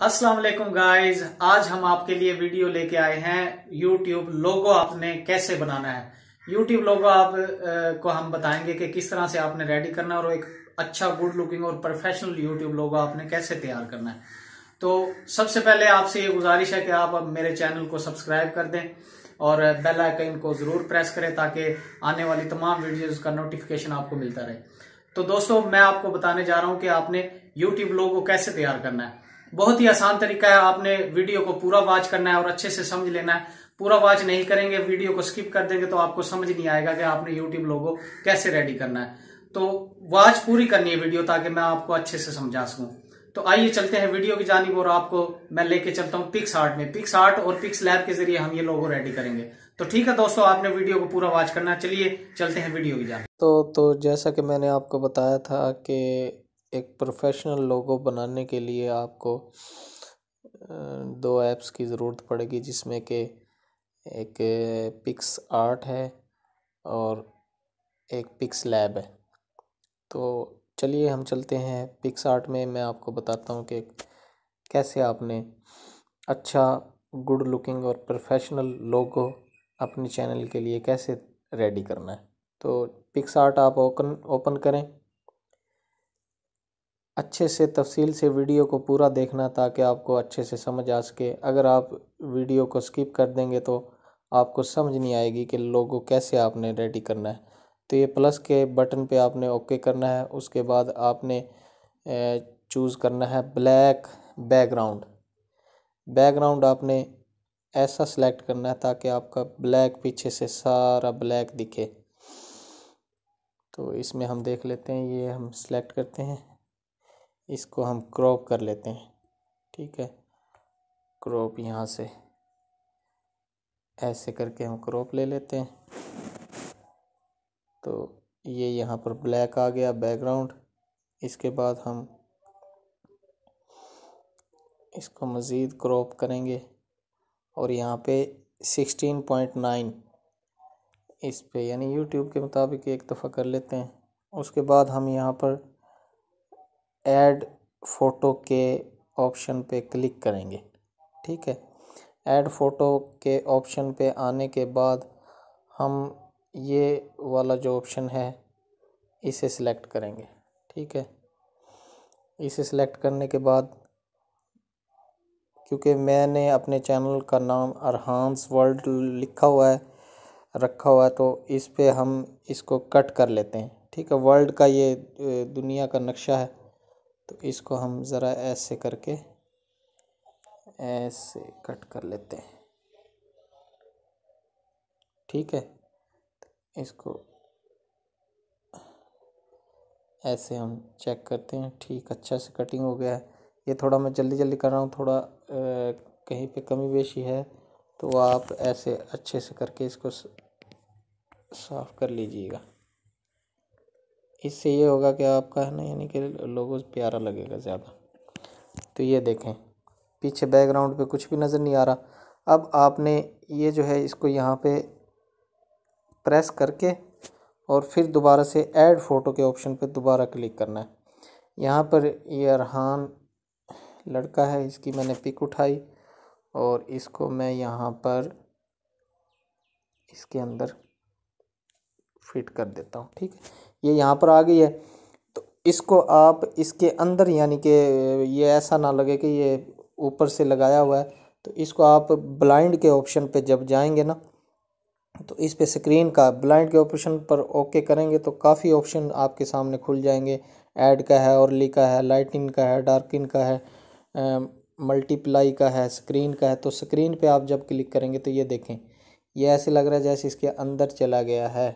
अस्सलाम वालेकुम गाइस। आज हम आपके लिए वीडियो लेके आए हैं यूट्यूब लोगो आपने कैसे बनाना है। यूट्यूब लोगो आप अ, को हम बताएँगे कि किस तरह से आपने रेडी करना और एक अच्छा गुड लुकिंग और प्रोफेशनल यूट्यूब लोगो आपने कैसे तैयार करना है। तो सबसे पहले आपसे ये गुजारिश है कि आप अब मेरे चैनल को सब्सक्राइब कर दें और बेल आइकन को ज़रूर प्रेस करें ताकि आने वाली तमाम वीडियोस का नोटिफिकेशन आपको मिलता रहे। तो दोस्तों मैं आपको बताने जा रहा हूँ कि आपने यूट्यूब लोगो कैसे तैयार करना है। बहुत ही आसान तरीका है, आपने वीडियो को पूरा वॉच करना है और अच्छे से समझ लेना है। पूरा वॉच नहीं करेंगे, वीडियो को स्किप कर देंगे तो आपको समझ नहीं आएगा कि आपने यूट्यूब लोगो कैसे रेडी करना है। तो वॉच पूरी करनी है वीडियो ताकि मैं आपको अच्छे से समझा सकूँ। तो आइए चलते हैं वीडियो की जानिब और आपको मैं लेके चलता हूँ पिक्स आर्ट में। पिक्स आर्ट और पिक्स लैब के ज़रिए हम ये लोगो रेडी करेंगे। तो ठीक है दोस्तों, आपने वीडियो को पूरा वॉच करना चलिए चलते हैं वीडियो की जानिब। तो तो जैसा कि मैंने आपको बताया था कि एक प्रोफेशनल लोगो बनाने के लिए आपको दो ऐप्स की ज़रूरत पड़ेगी जिसमें कि एक पिक्स आर्ट है और एक पिक्स लैब है। तो चलिए हम चलते हैं पिक्स आर्ट में। मैं आपको बताता हूँ कि कैसे आपने अच्छा गुड लुकिंग और प्रोफेशनल लोगो अपने चैनल के लिए कैसे रेडी करना है। तो पिक्स आर्ट आप ओपन ओपन करें। अच्छे से तफसील से वीडियो को पूरा देखना ताकि आपको अच्छे से समझ आ सके। अगर आप वीडियो को स्किप कर देंगे तो आपको समझ नहीं आएगी कि लोगो कैसे आपने रेडी करना है। तो ये प्लस के बटन पे आपने ओके करना है, उसके बाद आपने चूज़ करना है ब्लैक बैकग्राउंड। बैकग्राउंड आपने ऐसा सेलेक्ट करना है ताकि आपका ब्लैक पीछे से सारा ब्लैक दिखे। तो इसमें हम देख लेते हैं, ये हम सेलेक्ट करते हैं। इसको हम क्रॉप कर लेते हैं, ठीक है? क्रॉप यहाँ से ऐसे करके हम क्रॉप ले लेते हैं। तो ये यहाँ पर ब्लैक आ गया बैकग्राउंड। इसके बाद हम इसको मज़ीद क्रॉप करेंगे और यहाँ पे 16.9 इस पे यानी यूट्यूब के मुताबिक एक दफ़ा कर लेते हैं। उसके बाद हम यहाँ पर ऐड फ़ोटो के ऑप्शन पे क्लिक करेंगे, ठीक है? ऐड फ़ोटो के ऑप्शन पे आने के बाद हम ये वाला जो ऑप्शन है, इसे सिलेक्ट करेंगे, ठीक है? इसे सिलेक्ट करने के बाद, क्योंकि मैंने अपने चैनल का नाम अरहान्स वर्ल्ड लिखा हुआ है, रखा हुआ है तो इस पे हम इसको कट कर लेते हैं, ठीक है? वर्ल्ड का ये दुनिया का नक्शा है तो इसको हम ज़रा ऐसे करके ऐसे कट कर लेते हैं। ठीक है? इसको ऐसे हम चेक करते हैं। ठीक अच्छा से कटिंग हो गया है। ये थोड़ा मैं जल्दी जल्दी कर रहा हूँ थोड़ा आ, कहीं पे कमी बेशी है तो आप ऐसे अच्छे से करके इसको साफ़ कर लीजिएगा। इससे ये होगा कि आपका है ना, यानी कि लोगो प्यारा लगेगा ज़्यादा। तो ये देखें, पीछे बैकग्राउंड पे कुछ भी नज़र नहीं आ रहा। अब आपने ये जो है, इसको यहाँ पे प्रेस करके और फिर दोबारा से ऐड फ़ोटो के ऑप्शन पे दोबारा क्लिक करना है। यहाँ पर ये अरहान लड़का है, इसकी मैंने पिक उठाई और इसको मैं यहाँ पर इसके अंदर फिट कर देता हूँ, ठीक है? ये यहाँ पर आ गई है। तो इसको आप इसके अंदर यानी कि ये ऐसा ना लगे कि ये ऊपर से लगाया हुआ है। तो इसको आप ब्लाइंड के ऑप्शन पे जब जाएँगे ना तो इस पे स्क्रीन का ब्लाइंड के ऑप्शन पर ओके करेंगे तो काफ़ी ऑप्शन आपके सामने खुल जाएँगे। ऐड का है औरली का है लाइटिंग का है डार्किन का है मल्टीप्लाई का है, स्क्रीन का है। तो स्क्रीन पे आप जब क्लिक करेंगे तो ये देखें। ये ऐसे लग रहा है जैसे इसके अंदर चला गया है।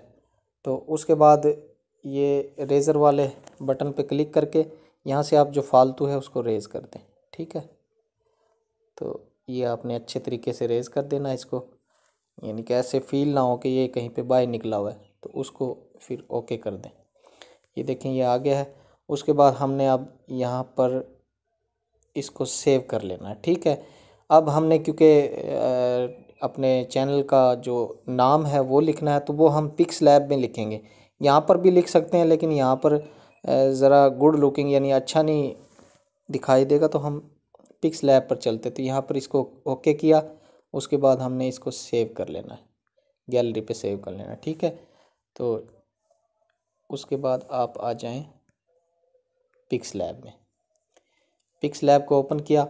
तो उसके बाद ये रेज़र वाले बटन पे क्लिक करके यहाँ से आप जो फालतू है उसको रेज़ कर दें, ठीक है? तो ये आपने अच्छे तरीके से रेज़ कर देना इसको। यानी कि ऐसे फील ना हो कि ये कहीं पे बाहर निकला हुआ है तो उसको फिर ओके कर दें। ये देखें, ये आ गया है। उसके बाद हमने अब यहाँ पर इसको सेव कर लेना है, ठीक है? अब हमने, क्योंकि अपने चैनल का जो नाम है वो लिखना है तो वो हम पिक्स लैब में लिखेंगे। यहाँ पर भी लिख सकते हैं, लेकिन यहाँ पर ज़रा गुड लुकिंग यानी अच्छा नहीं दिखाई देगा तो हम पिक्स लैब पर चलते। तो यहाँ पर इसको ओके किया, उसके बाद हमने इसको सेव कर लेना है। गैलरी पे सेव कर लेना ठीक है? तो उसके बाद आप आ जाएँ पिक्स लैब में। पिक्स लैब को ओपन किया।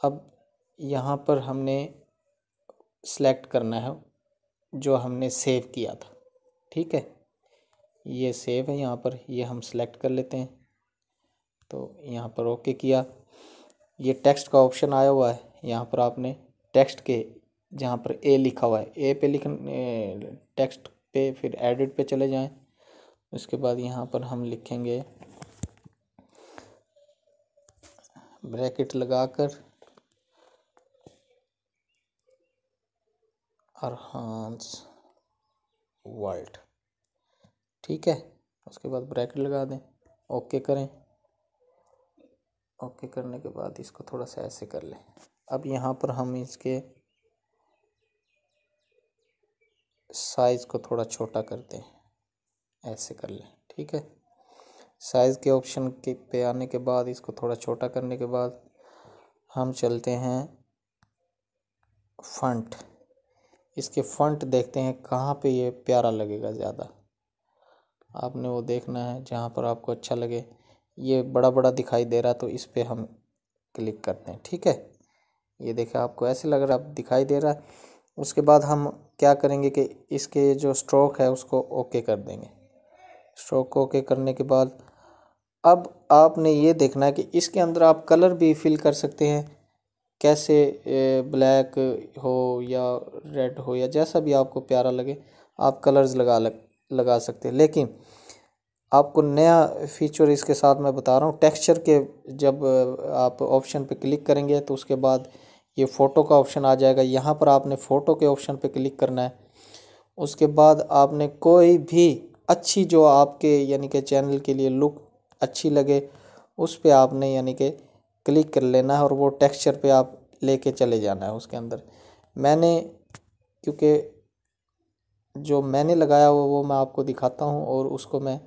अब यहाँ पर हमने सेलेक्ट करना है, जो हमने सेव किया था, ठीक है? ये सेव है, यहाँ पर ये हम सेलेक्ट कर लेते हैं। तो यहाँ पर ओके किया। ये टेक्स्ट का ऑप्शन आया हुआ है, यहाँ पर आपने टेक्स्ट के जहाँ पर ए लिखा हुआ है ए पे लिख टेक्स्ट पे फिर एडिट पे चले जाएँ। उसके बाद यहाँ पर हम लिखेंगे ब्रैकेट लगाकर अरहान्स वर्ल्ड ठीक है? उसके बाद ब्रैकेट लगा दें। ओके करें। ओके करने के बाद इसको थोड़ा सा ऐसे कर लें। अब यहाँ पर हम इसके साइज़ को थोड़ा छोटा करते हैं। ऐसे कर लें। ठीक है? साइज़ के ऑप्शन के, पे आने के बाद इसको थोड़ा छोटा करने के बाद हम चलते हैं फंट इसके फंट देखते हैं कहाँ पे ये प्यारा लगेगा ज़्यादा। आपने वो देखना है जहाँ पर आपको अच्छा लगे। ये बड़ा बड़ा दिखाई दे रहा तो इस पर हम क्लिक करते हैं ठीक है? ये देखें आपको ऐसे लग रहा दिखाई दे रहा है। उसके बाद हम क्या करेंगे कि इसके जो स्ट्रोक है उसको ओके कर देंगे। स्ट्रोक को ओके करने के बाद अब आपने ये देखना है कि इसके अंदर आप कलर भी फिल कर सकते हैं। कैसे ब्लैक हो या रेड हो या जैसा भी आपको प्यारा लगे आप कलर्स लगा लग, लगा सकते हैं। लेकिन आपको नया फीचर इसके साथ मैं बता रहा हूँ। टेक्सचर के जब आप ऑप्शन पे क्लिक करेंगे तो उसके बाद ये फ़ोटो का ऑप्शन आ जाएगा। यहाँ पर आपने फ़ोटो के ऑप्शन पे क्लिक करना है। उसके बाद आपने कोई भी अच्छी जो आपके यानी कि चैनल के लिए लुक अच्छी लगे, उस पर आपने यानी कि क्लिक कर लेना है और वो टेक्सचर पे आप लेके चले जाना है उसके अंदर। मैंने, क्योंकि जो मैंने लगाया हुआ, वो मैं आपको दिखाता हूँ और उसको मैं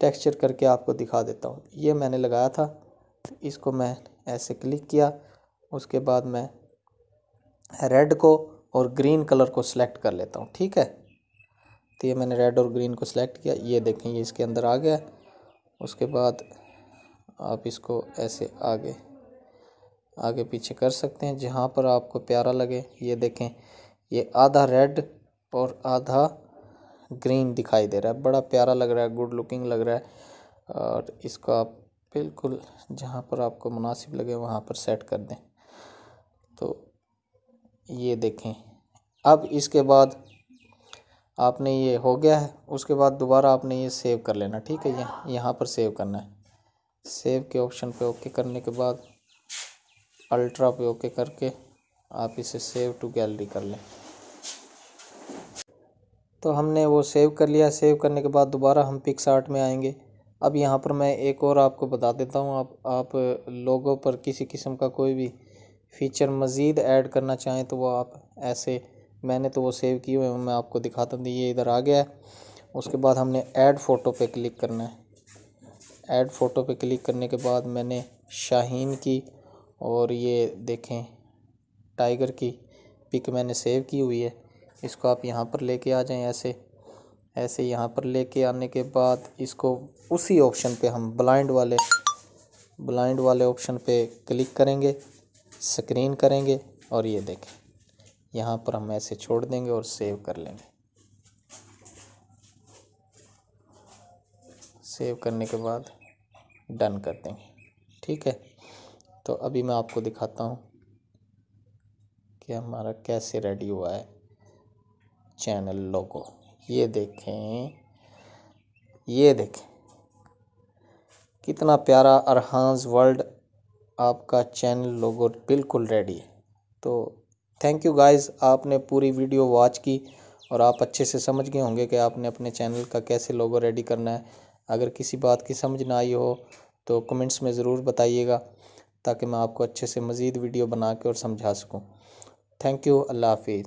टेक्सचर करके आपको दिखा देता हूँ। ये मैंने लगाया था, इसको मैं ऐसे क्लिक किया, उसके बाद मैं रेड को और ग्रीन कलर को सिलेक्ट कर लेता हूँ, ठीक है? तो ये मैंने रेड और ग्रीन को सिलेक्ट किया, ये देखें, ये इसके अंदर आ गया। उसके बाद आप इसको ऐसे आगे आगे पीछे कर सकते हैं, जहाँ पर आपको प्यारा लगे। ये देखें, ये आधा रेड और आधा ग्रीन दिखाई दे रहा है। बड़ा प्यारा लग रहा है, गुड लुकिंग लग रहा है। और इसको आप बिल्कुल जहाँ पर आपको मुनासिब लगे वहाँ पर सेट कर दें। तो ये देखें। अब इसके बाद आपने ये हो गया है। उसके बाद दोबारा आपने ये सेव कर लेना, ठीक है? ये यहाँ पर सेव करना है। सेव के ऑप्शन पे ओके करने के बाद अल्ट्रा पे ओके करके आप इसे सेव टू गैलरी कर लें। तो हमने वो सेव कर लिया। सेव करने के बाद दोबारा हम पिक्स आर्ट में आएँगे। अब यहाँ पर मैं एक और आपको बता देता हूँ। आप आप लोगों पर किसी किस्म का कोई भी फ़ीचर मज़ीद ऐड करना चाहें तो वो आप ऐसे, मैंने तो वो सेव किए हुए मैं आपको दिखाता हूँ। ये इधर आ गया है। उसके बाद हमने ऐड फ़ोटो पे क्लिक करना है। ऐड फ़ोटो पे क्लिक करने के बाद मैंने शाहीन की और ये देखें टाइगर की पिक मैंने सेव की हुई है। इसको आप यहाँ पर लेके आ जाएँ ऐसे ऐसे यहाँ पर लेके आने के बाद इसको उसी ऑप्शन पे हम ब्लाइंड वाले ब्लाइंड वाले ऑप्शन पे क्लिक करेंगे स्क्रीन करेंगे और ये देखें, यहाँ पर हम ऐसे छोड़ देंगे और सेव कर लेंगे। सेव करने के बाद डन कर देंगे, ठीक है? तो अभी मैं आपको दिखाता हूँ कि हमारा कैसे रेडी हुआ है। चैनल लोगो ये देखें ये देखें। कितना प्यारा अरहान्स वर्ल्ड आपका चैनल लोगो बिल्कुल रेडी है। तो थैंक यू गाइस आपने पूरी वीडियो वॉच की और आप अच्छे से समझ गए होंगे कि आपने अपने चैनल का कैसे लोगो रेडी करना है। अगर किसी बात की समझ ना आई हो तो कमेंट्स में ज़रूर बताइएगा, ताकि मैं आपको अच्छे से मज़ीद वीडियो बना के और समझा सकूँ। थैंक यू अल्लाह हाफिज़।